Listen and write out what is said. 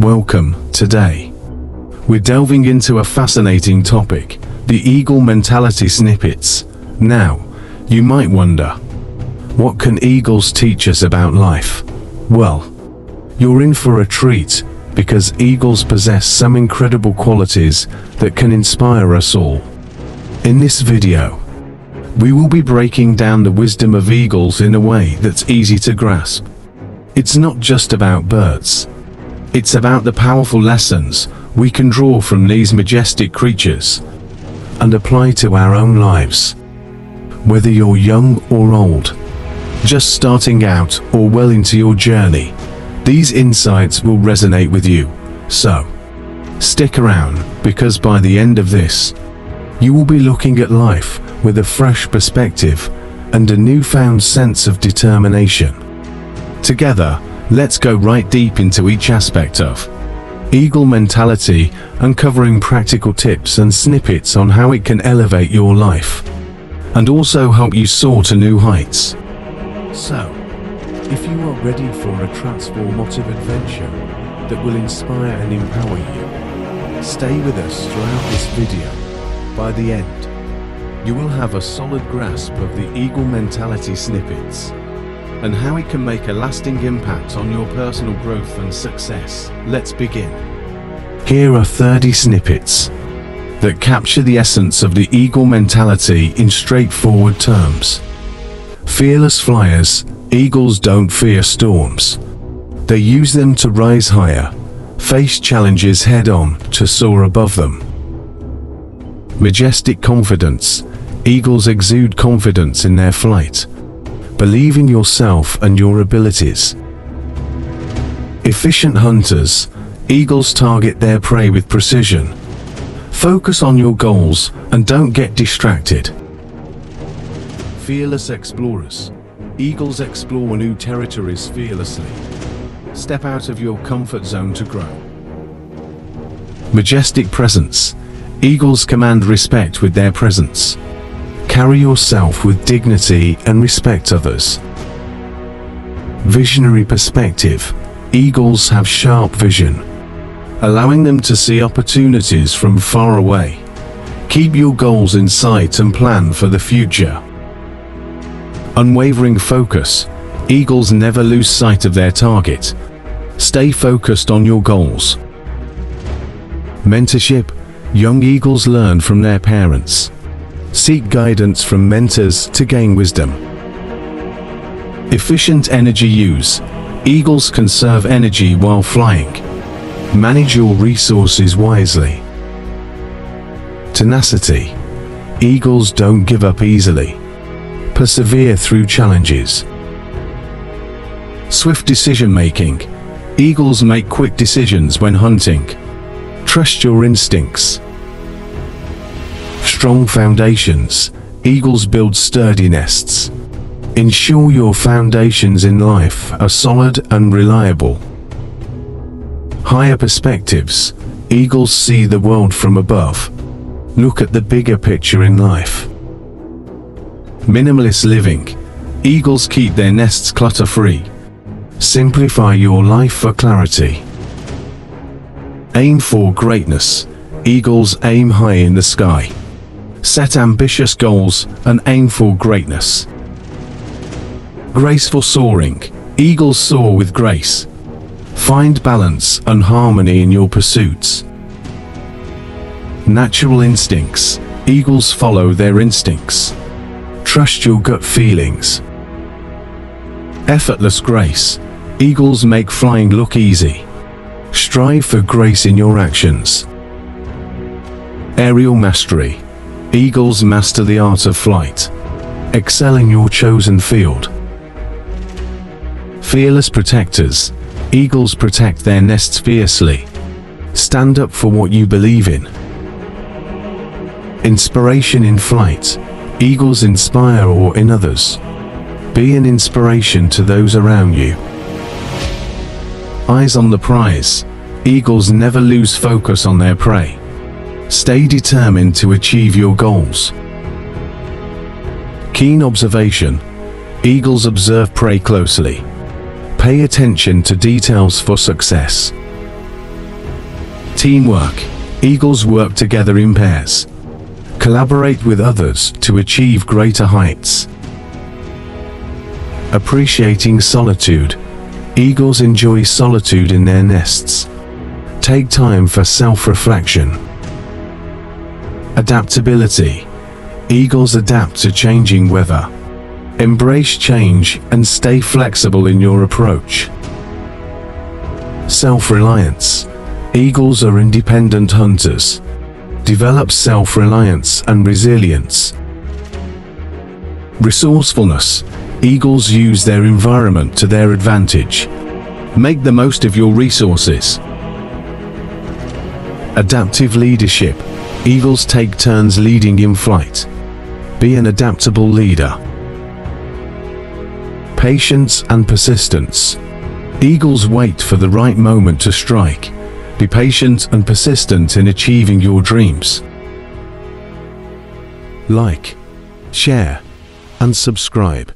Welcome, today. We're delving into a fascinating topic, the eagle mentality snippets. Now, you might wonder, what can eagles teach us about life? Well, you're in for a treat, because eagles possess some incredible qualities that can inspire us all. In this video, we will be breaking down the wisdom of eagles in a way that's easy to grasp. It's not just about birds. It's about the powerful lessons we can draw from these majestic creatures and apply to our own lives. Whether you're young or old, just starting out or well into your journey, these insights will resonate with you. So, stick around because by the end of this, you will be looking at life with a fresh perspective and a newfound sense of determination. Together, let's go right deep into each aspect of Eagle mentality, uncovering practical tips and snippets on how it can elevate your life and also help you soar to new heights. So, if you are ready for a transformative adventure that will inspire and empower you, stay with us throughout this video. By the end, you will have a solid grasp of the Eagle mentality snippets and how it can make a lasting impact on your personal growth and success. Let's begin. Here are 30 snippets that capture the essence of the eagle mentality in straightforward terms. Fearless flyers, eagles don't fear storms. They use them to rise higher, face challenges head on to soar above them. Majestic confidence, eagles exude confidence in their flight Believe in yourself and your abilities. Efficient hunters, eagles target their prey with precision. Focus on your goals and don't get distracted. Fearless explorers, eagles explore new territories fearlessly. Step out of your comfort zone to grow. Majestic presence, eagles command respect with their presence. Carry yourself with dignity and respect others. Visionary perspective. Eagles have sharp vision, allowing them to see opportunities from far away. Keep your goals in sight and plan for the future. Unwavering focus. Eagles never lose sight of their target. Stay focused on your goals. Mentorship. Young eagles learn from their parents. Seek guidance from mentors to gain wisdom. Efficient energy use. Eagles conserve energy while flying. Manage your resources wisely. Tenacity. Eagles don't give up easily. Persevere through challenges. Swift decision making. Eagles make quick decisions when hunting. Trust your instincts. Strong foundations. Eagles build sturdy nests. Ensure your foundations in life are solid and reliable. Higher perspectives. Eagles see the world from above. Look at the bigger picture in life. Minimalist living. Eagles keep their nests clutter-free. Simplify your life for clarity. Aim for greatness. Eagles aim high in the sky set ambitious goals, and aim for greatness. Graceful soaring. Eagles soar with grace. Find balance and harmony in your pursuits. Natural instincts. Eagles follow their instincts. Trust your gut feelings. Effortless grace. Eagles make flying look easy. Strive for grace in your actions. Aerial mastery. Eagles master the art of flight. Excel in your chosen field. Fearless protectors. Eagles protect their nests fiercely. Stand up for what you believe in. Inspiration in flight. Eagles inspire awe in others. Be an inspiration to those around you. Eyes on the prize. Eagles never lose focus on their prey. Stay determined to achieve your goals. Keen observation. Eagles observe prey closely. Pay attention to details for success. Teamwork. Eagles work together in pairs. Collaborate with others to achieve greater heights. Appreciating solitude. Eagles enjoy solitude in their nests. Take time for self-reflection. Adaptability. Eagles adapt to changing weather. Embrace change and stay flexible in your approach. Self-reliance. Eagles are independent hunters. Develop self-reliance and resilience. Resourcefulness. Eagles use their environment to their advantage. Make the most of your resources. Adaptive leadership. Eagles take turns leading in flight. Be an adaptable leader. Patience and persistence. Eagles wait for the right moment to strike. Be patient and persistent in achieving your dreams. Like, share, and subscribe